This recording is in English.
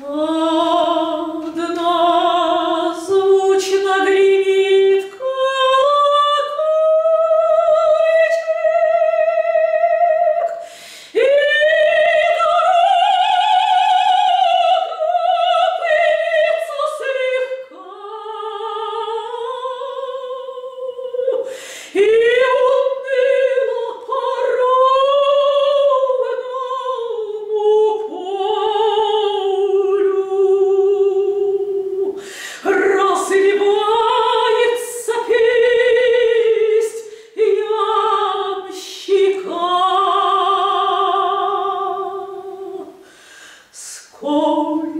Oh Hold.